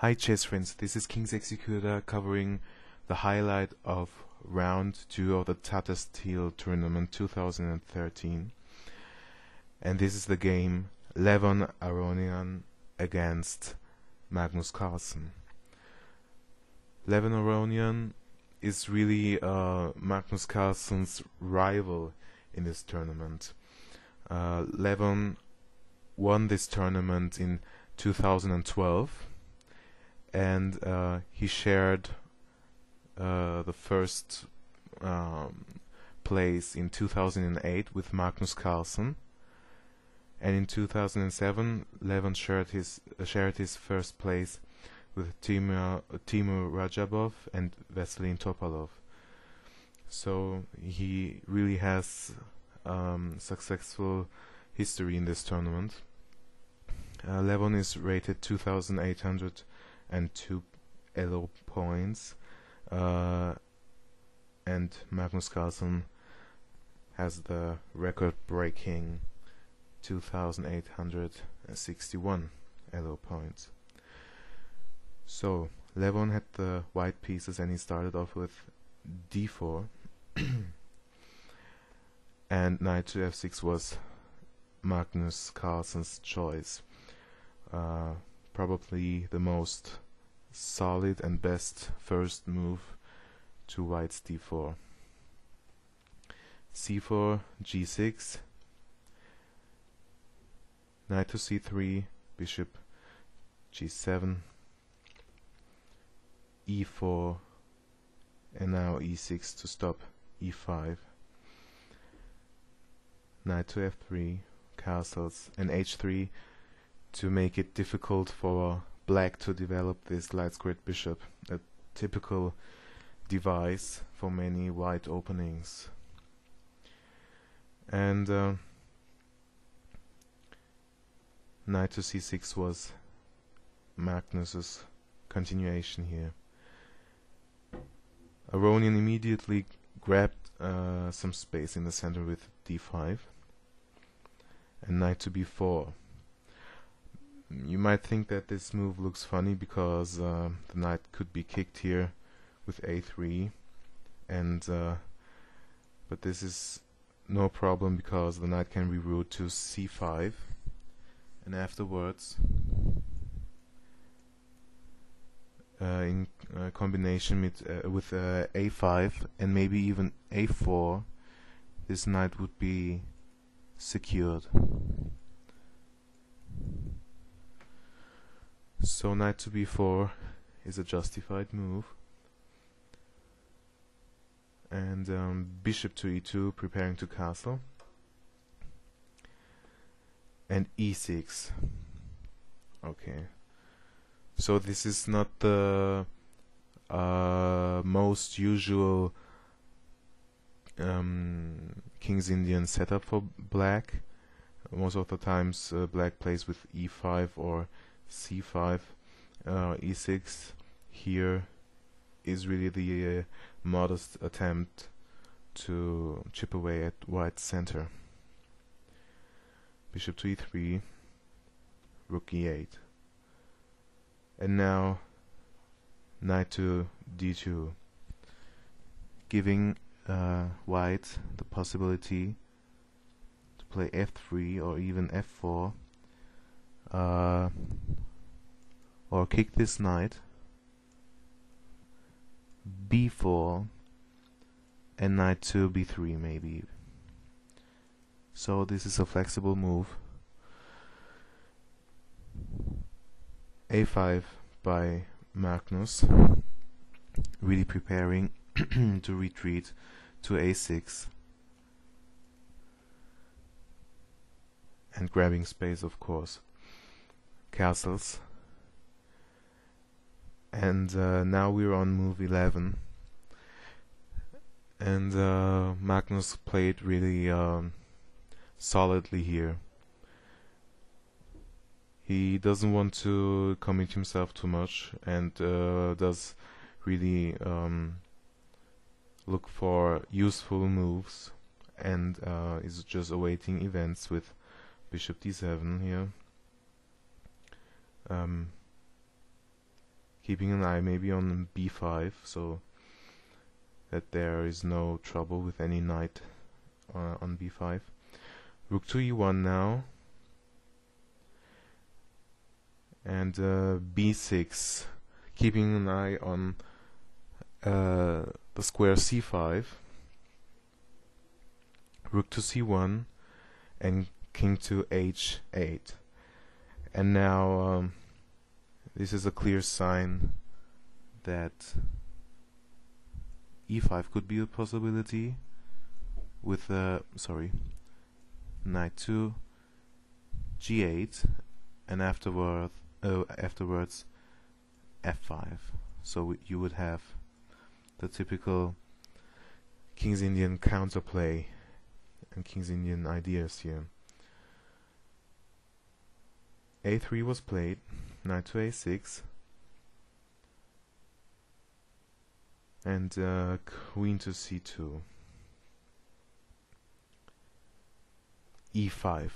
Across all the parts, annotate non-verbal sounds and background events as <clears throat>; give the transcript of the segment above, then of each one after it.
Hi chess friends, this is King's Executor covering the highlight of round 2 of the Tata Steel Tournament 2013 and this is the game Levon Aronian against Magnus Carlsen. Levon Aronian is really uh, Magnus Carlsen's rival in this tournament. Uh, Levon won this tournament in 2012 and uh, he shared uh, the first um, place in 2008 with Magnus Carlsen. And in 2007 Levon shared his uh, shared his first place with Timur, Timur Radjabov and Veselin Topalov. So he really has um, successful history in this tournament. Uh, Levon is rated 2802 elo points uh, and Magnus Carlsen has the record breaking 2861 elo points. So Levon had the white pieces and he started off with d4 <coughs> and knight to f6 was Magnus Carlsen's choice. Uh, probably the most solid and best first move to white's d4. c4, g6, knight to c3, bishop g7, e4, and now e6 to stop e5, knight to f3, castles, and h3 to make it difficult for black to develop this light squared bishop, a typical device for many white openings. And uh, knight to c6 was Magnus's continuation here. Aronian immediately grabbed uh, some space in the center with d5 and knight to b4 you might think that this move looks funny because uh, the knight could be kicked here with a3 and uh, but this is no problem because the knight can be reroute to c5 and afterwards uh, in uh, combination with, uh, with uh, a5 and maybe even a4 this knight would be secured So knight to b4 is a justified move. And um, bishop to e2 preparing to castle. And e6. Okay. So this is not the uh, most usual um, King's Indian setup for black. Most of the times uh, black plays with e5 or c5 uh, e6 here is really the uh, modest attempt to chip away at white's center. Bishop to e3 rook e8 and now knight to d2 giving uh, white the possibility to play f3 or even f4 uh, or kick this knight b4 and knight to b3 maybe. So this is a flexible move. a5 by Magnus. Really preparing <clears throat> to retreat to a6 and grabbing space of course castles. And uh, now we're on move 11 and uh, Magnus played really um, solidly here. He doesn't want to commit himself too much and uh, does really um, look for useful moves and uh, is just awaiting events with bishop d7 here um, keeping an eye maybe on b5 so that there is no trouble with any knight uh, on b5 rook to e1 now. And uh, b6 keeping an eye on uh, the square c5 rook to c1 and king to h8 and now um, this is a clear sign that e5 could be a possibility with uh, sorry knight to g8 and afterward uh, afterwards f5 so you would have the typical King's Indian counterplay and King's Indian ideas here a3 was played knight to a6 and uh, queen to c2 e5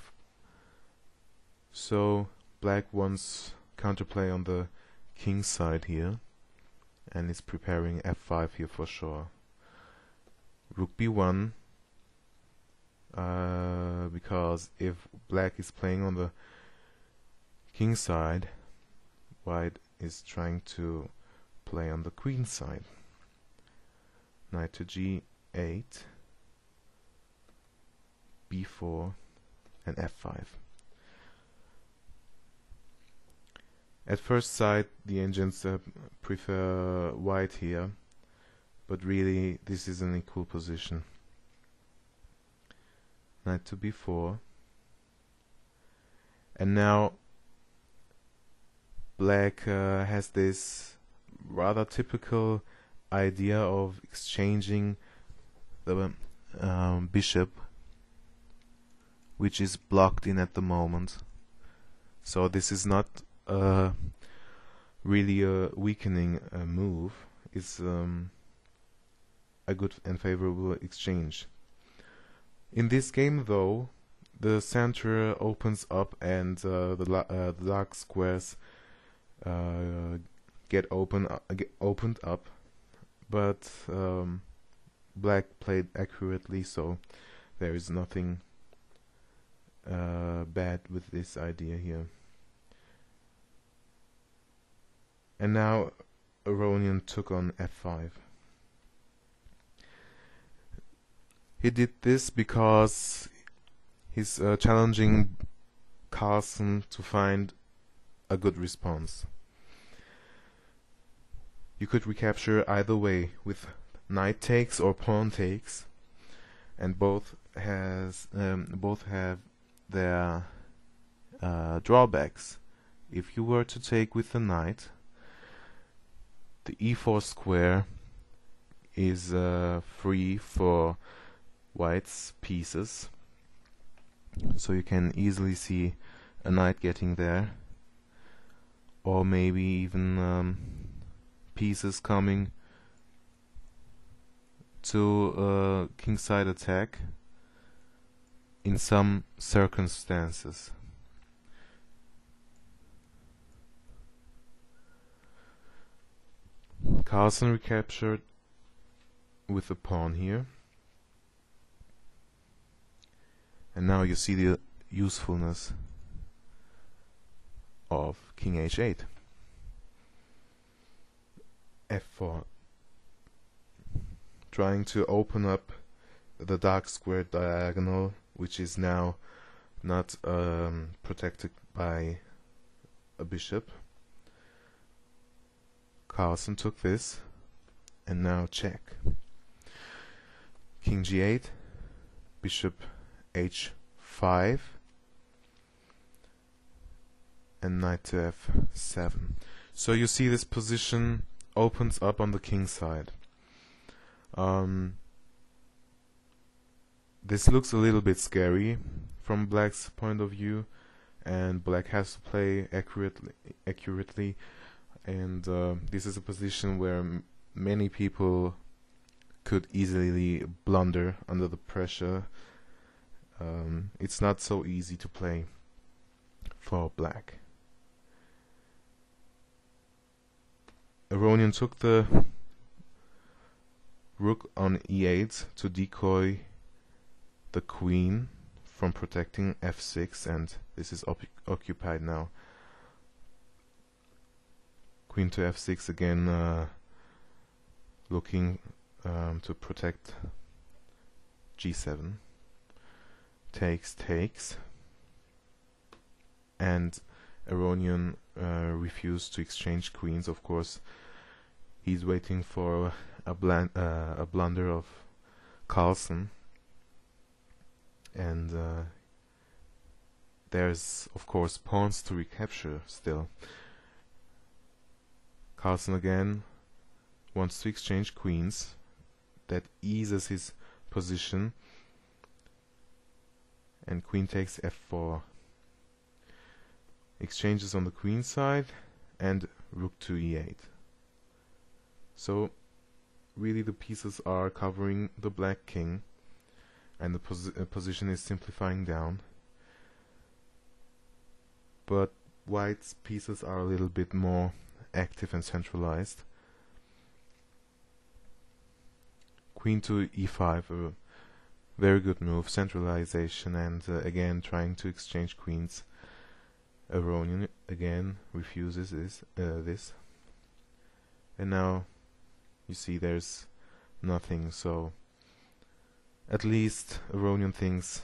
so black wants counterplay on the king side here and is preparing f5 here for sure. Rook b1 uh, because if black is playing on the king side white is trying to play on the queen side. Knight to g8 b4 and f5 at first sight the engines uh, prefer white here but really this is an equal position. Knight to b4 and now black uh, has this rather typical idea of exchanging the um, bishop which is blocked in at the moment. So this is not uh, really a weakening uh, move. It's um, a good and favorable exchange. In this game though the center opens up and uh, the, uh, the dark squares uh, get open uh, get opened up, but um, black played accurately, so there is nothing uh, bad with this idea here. And now Aronian took on f5. He did this because he's uh, challenging Carlsen to find a good response. You could recapture either way with knight takes or pawn takes, and both has um, both have their uh, drawbacks. If you were to take with the knight, the e4 square is uh, free for white's pieces, so you can easily see a knight getting there or maybe even um, pieces coming to a kingside attack in some circumstances. Carlsen recaptured with a pawn here. And now you see the usefulness of king h8 f4 trying to open up the dark square diagonal which is now not um, protected by a bishop. Carlsen took this and now check. King g8 bishop h5 and knight to f7. So you see this position opens up on the king side. Um, this looks a little bit scary from black's point of view and black has to play accurately accurately and uh, this is a position where many people could easily blunder under the pressure um, it's not so easy to play for black Aronian took the rook on e8 to decoy the queen from protecting f6 and this is occupied now. Queen to f6 again uh, looking um, to protect g7 takes takes. And Aronian uh, refused to exchange queens of course he's waiting for a, uh, a blunder of Carlsen. And uh, there's of course pawns to recapture still. Carlsen again wants to exchange queens. That eases his position. And queen takes f4 exchanges on the queen side and rook to e8 so really the pieces are covering the black king and the uh, position is simplifying down. But white's pieces are a little bit more active and centralized. Queen to e5 a very good move. Centralization and uh, again trying to exchange queens. Aronian again refuses this, uh, this. And now you see there's nothing so at least Aronian thinks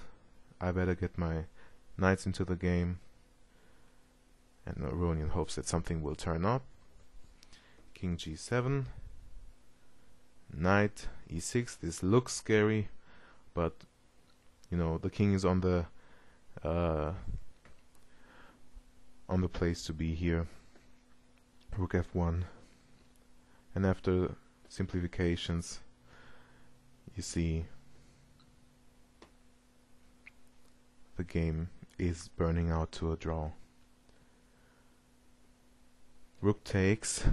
I better get my knights into the game. And Aronian hopes that something will turn up. King g7 knight e6 this looks scary but you know the king is on the uh, on the place to be here. Rook f1 and after simplifications. You see the game is burning out to a draw. Rook takes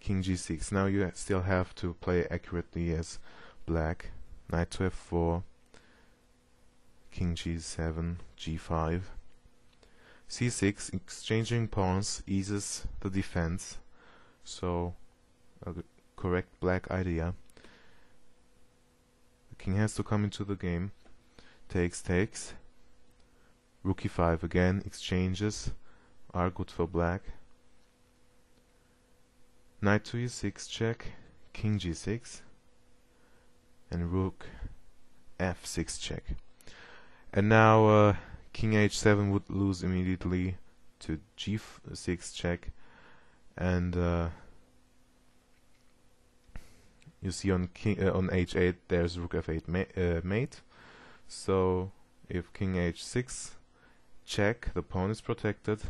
king g6 now you still have to play accurately as black. Knight to f4 king g7 g5 c6 exchanging pawns eases the defense. So correct black idea. The king has to come into the game takes takes rook e5 again exchanges are good for black. Knight to e6 check king g6 and rook f6 check. And now uh, king h7 would lose immediately to g6 check and uh, you see on king uh, on h8 there's rook f8 ma uh, mate. So if king h6 check the pawn is protected.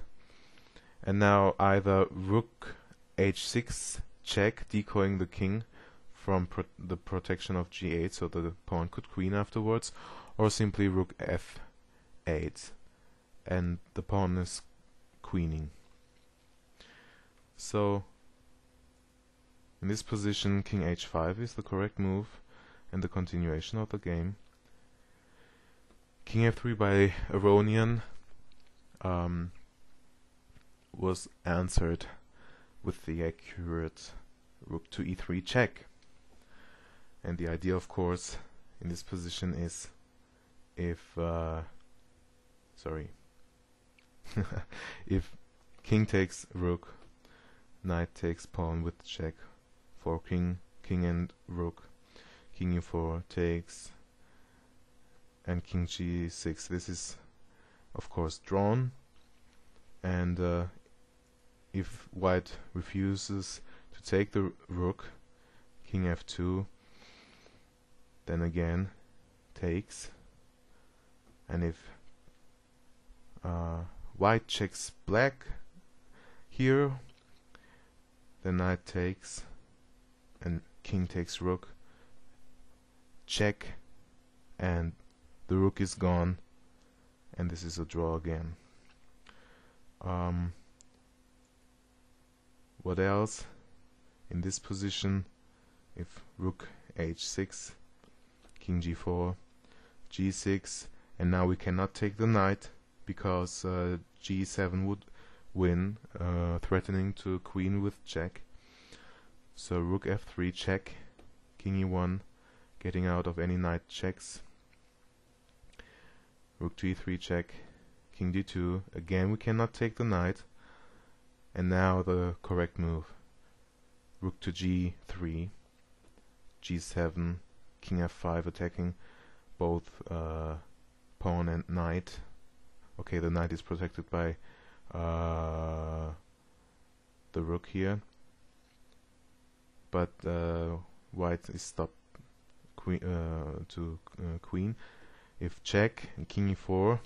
And now either rook h6 check decoying the king from pro the protection of g8 so the pawn could queen afterwards or simply rook f8 and the pawn is queening. So in this position king h5 is the correct move and the continuation of the game. King f3 by Aronian um, was answered with the accurate rook to e3 check. And the idea of course in this position is if uh, sorry <laughs> if king takes rook knight takes pawn with check for king king and rook king e4 takes and king g6 this is of course drawn and uh, if white refuses to take the rook king f2 then again takes and if uh, white checks black here then knight takes and king takes rook. Check and the rook is gone and this is a draw again. Um, what else? In this position if rook h6 king g4 g6 and now we cannot take the knight because uh, g7 would win uh, threatening to queen with check So rook f3 check, king e1, getting out of any knight checks. Rook to e3 check, king d2. Again, we cannot take the knight. And now the correct move. Rook to g3, g7, king f5 attacking both uh, pawn and knight. Okay, the knight is protected by uh, the rook here, but uh, white is stopped queen uh, to uh, queen. If check, king e4,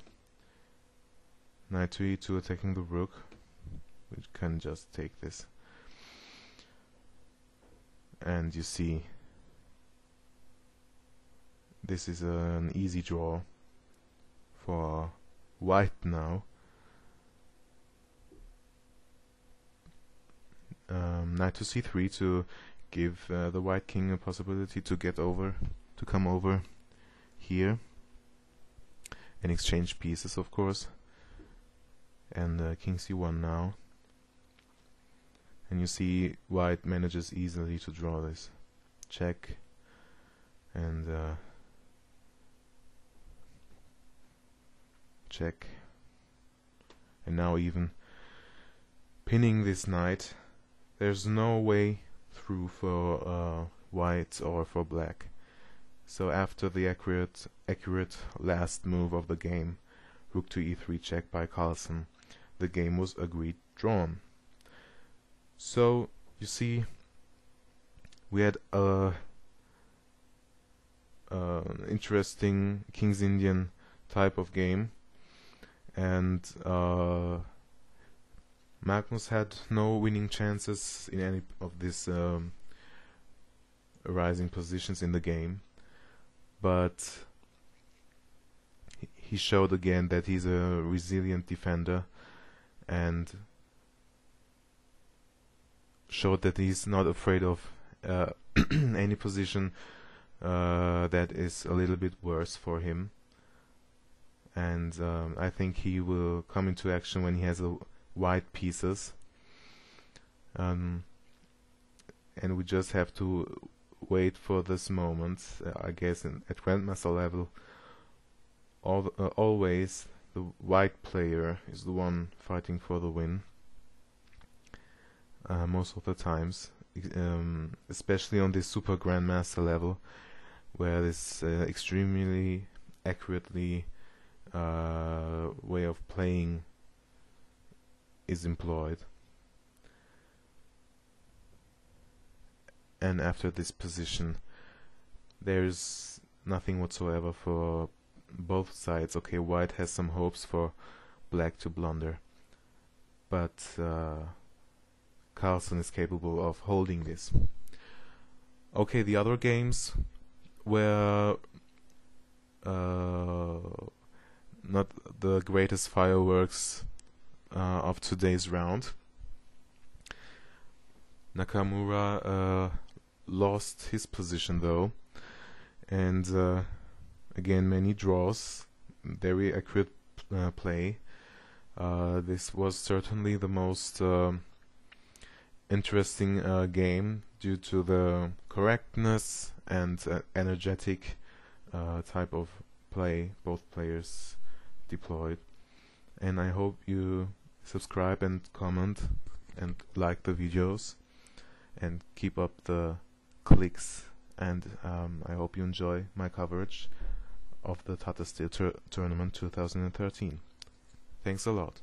knight to e2 attacking the rook, we can just take this. And you see, this is an easy draw for white now. Um, knight to c3 to give uh, the white king a possibility to get over, to come over here and exchange pieces of course. And uh, king c1 now. And you see white manages easily to draw this check. And uh, check. And now even pinning this knight there's no way through for uh, white or for black. So after the accurate accurate last move of the game rook to e3 check by Carlsen the game was agreed drawn. So you see we had a uh, interesting King's Indian type of game and uh, Magnus had no winning chances in any of these um, rising positions in the game, but he showed again that he's a resilient defender and showed that he's not afraid of uh, <clears throat> any position uh, that is a little bit worse for him. And um, I think he will come into action when he has a white pieces. Um, and we just have to wait for this moment uh, I guess in, at Grandmaster level. All uh, always the white player is the one fighting for the win. Uh, most of the times um, especially on this super grandmaster level where this uh, extremely accurately uh, way of playing is employed. And after this position, there's nothing whatsoever for both sides. Okay, white has some hopes for black to blunder, but uh, Carlsen is capable of holding this. Okay, the other games were uh, not the greatest fireworks of today's round. Nakamura uh, lost his position though, and uh, again many draws, very accurate uh, play. Uh, this was certainly the most um, interesting uh, game due to the correctness and energetic type of play both players deployed and I hope you subscribe and comment and like the videos and keep up the clicks and um, I hope you enjoy my coverage of the Tata Steel Tournament 2013. Thanks a lot.